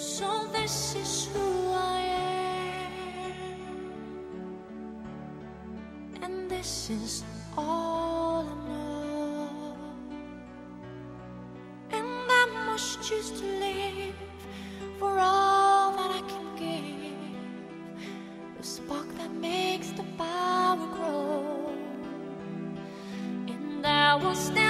So this is who I am, and this is all I know. And I must choose to live for all that I can give, the spark that makes the power grow. And I will stand